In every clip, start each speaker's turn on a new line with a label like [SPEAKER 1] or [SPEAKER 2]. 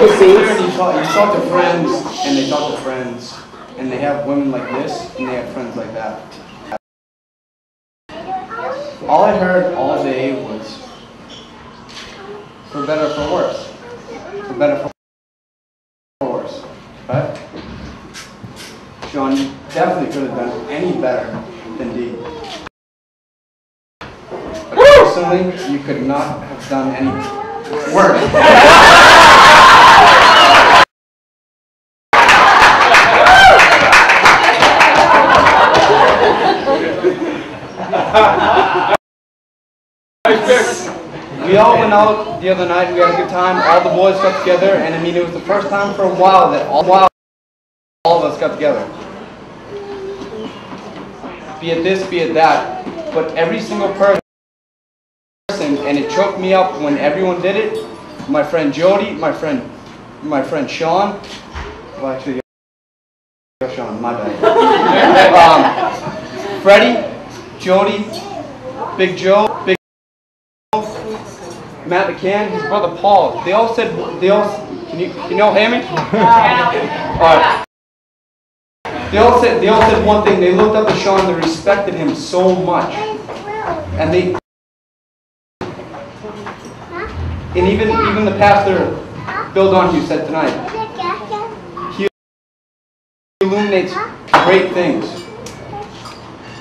[SPEAKER 1] you talk, you talk to friends, and they talk to friends, and they have women like this, and they have friends like that. All I heard all day was, for better or for worse. For better for worse. Right? Sean, definitely could have done any better than Dee. But personally, you could not have done any worse. all went out the other night. We had a good time. All the boys got together, and I mean, it was the first time for a while that all, while all of us got together. Be it this, be it that, but every single person, and it choked me up when everyone did it. My friend Jody, my friend, my friend Sean. Well, actually, Sean, my bad. um, Freddie, Jody, Big Joe. Matt McCann, his brother Paul. They all said they all can you can you all hear me? Alright. They all said they all said one thing, they looked up to Sean, they respected him so much. And they and even even the pastor Bill Donahue said tonight, he illuminates great things.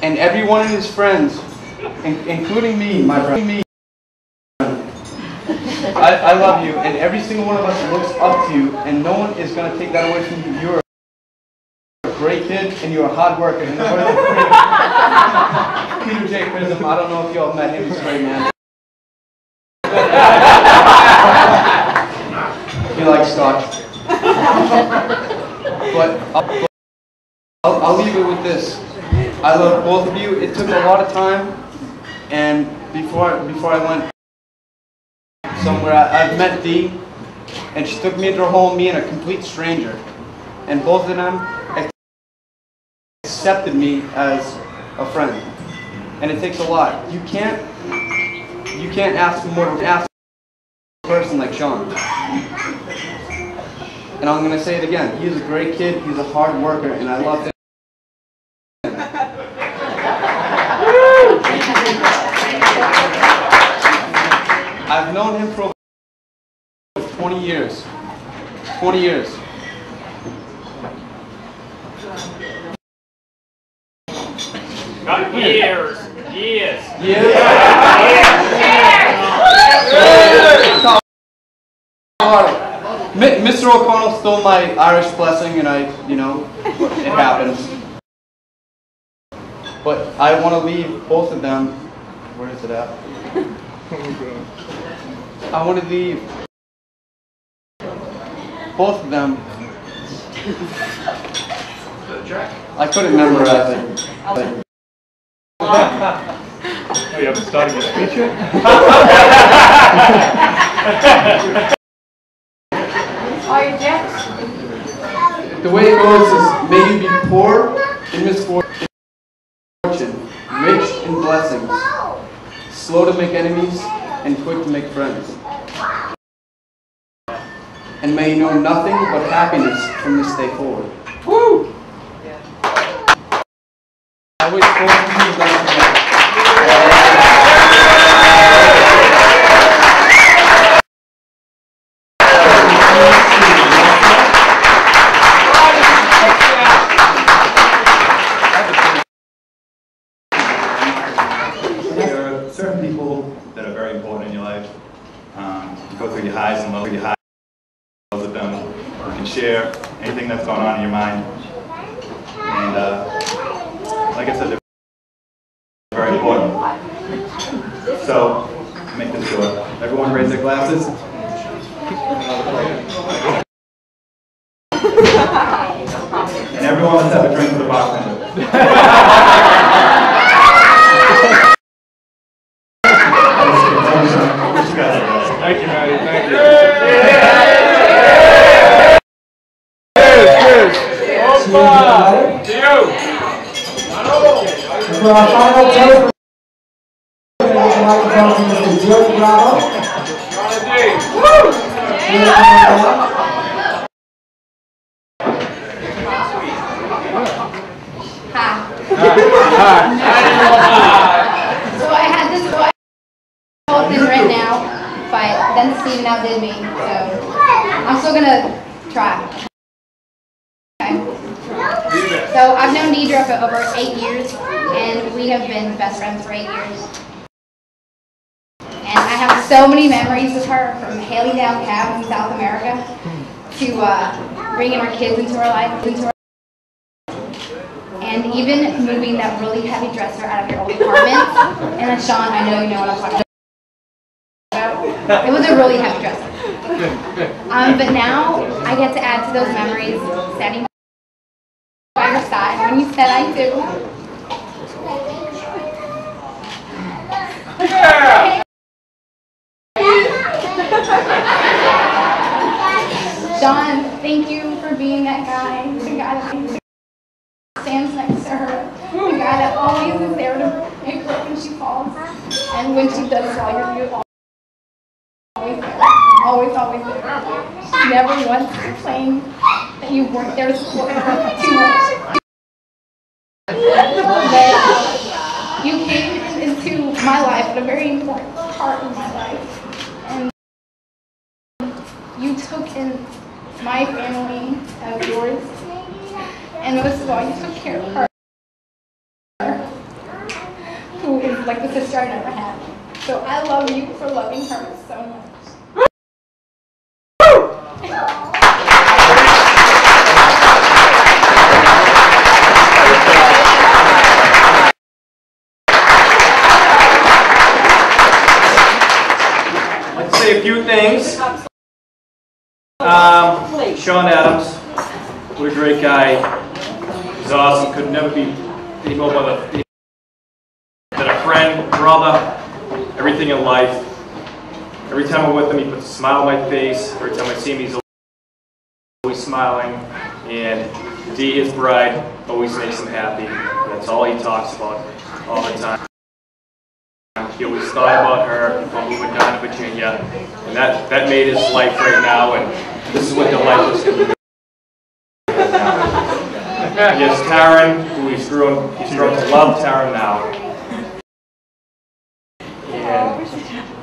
[SPEAKER 1] And every one of his friends, including me, my friend, me, I, I love you, and every single one of us looks up to you, and no one is going to take that away from you. You're a great kid, and you're a hard worker. And Peter J. Prism, I don't know if y'all met him, he's a great man. he likes scotch. But I'll, I'll, I'll leave it with this. I love both of you. It took a lot of time, and before before I went somewhere. I, I've met Dee, and she took me into her home, me and a complete stranger. And both of them accepted me as a friend. And it takes a lot. You can't, you can't ask for more, ask a person like Sean. And I'm gonna say it again. He's a great kid. He's a hard worker, and I love him. 20 years.
[SPEAKER 2] Got years, years.
[SPEAKER 1] Yeah. Mi- Mr. O'Connell stole my Irish blessing, and I, you know, it happens. But I want to leave both of them. Where is it at? I want to leave both of them. I couldn't memorize it. but-
[SPEAKER 2] Oh, you haven't started your speech yet?
[SPEAKER 3] Are you Jets?
[SPEAKER 1] The way it goes is, may you be poor in misfortune, rich in blessings, slow to make enemies, and quick to make friends. And may you know nothing but happiness from this day forward. Woo! Yeah. I wish both of you the best.
[SPEAKER 4] There are certain people that are very important in your life. Um, you go through your highs and lows, your highs and lows with them. You can share anything that's going on in your mind. And uh, like I said, they're very important. So, make this short. Everyone raise their glasses. And everyone let's have a drink with the bartender.
[SPEAKER 5] For our final toast, we're going to microphone Mr. Joe Bravo.
[SPEAKER 2] Woo! Yeah.
[SPEAKER 5] so
[SPEAKER 6] I had this right now, then Steven outdid me. So I've known Deidra for over eight years, and we have been best friends for eight years. And I have so many memories with her, from hailing down cabs in South America to uh, bringing our kids into our life, into our and even moving that really heavy dresser out of your old apartment. And then Sean, I know you know what I'm talking about. It was a really heavy dresser. Um, but now I get to add to those memories, standing by your side when you said I do. Sean, thank you for being that guy, the guy that stands next to her, the guy that always is there to pick her up when she falls, and when she does fall, you're you're always there, always, always there. She never once complained that you weren't there to support her. Too much. Part of my life, and you took in my family as yours, and most of all, you took care of her, who is like the sister I never had. So I love you for loving her so much.
[SPEAKER 7] Things. Um, Sean Adams, what a great guy. He's awesome. Could never be any more than a friend, brother, everything in life. Every time I'm with him, he puts a smile on my face. Every time I see him, he's always smiling. And Dee, his bride, always makes him happy. That's all he talks about all the time. He always thought about her before moving down to Virginia, and that, that made his life right now, and this is what the life is going to be. Yes, Taryn, who he's grown, he's grown to love Taryn now. And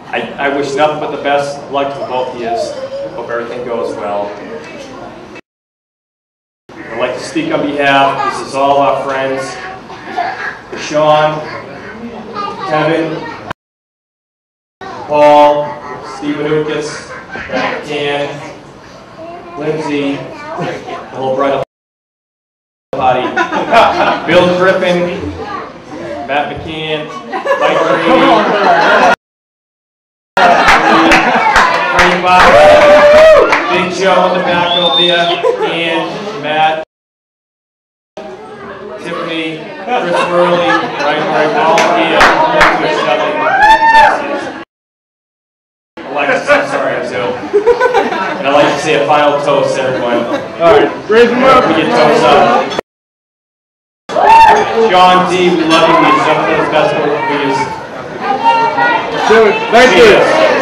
[SPEAKER 7] I, I wish nothing but the best luck to both of you. Hope everything goes well. I'd like to speak on behalf, this is all our friends, Sean, Kevin, Paul, Lucas, Matt McCann, Lindsay, the whole bridal party, Bill Griffin, Matt McCann, Mike Green, Frank Bob, Big Joe in the back there, and Matt, Tiffany, Chris Worley, right where I'm all here, wish nothing but the best. Alexis, I'm sorry, I'm so. And I'd like to say a final toast, everyone.
[SPEAKER 2] All right, raise them up.
[SPEAKER 7] We get toast up. John D, we love you, we accept best for you.
[SPEAKER 2] Thank you.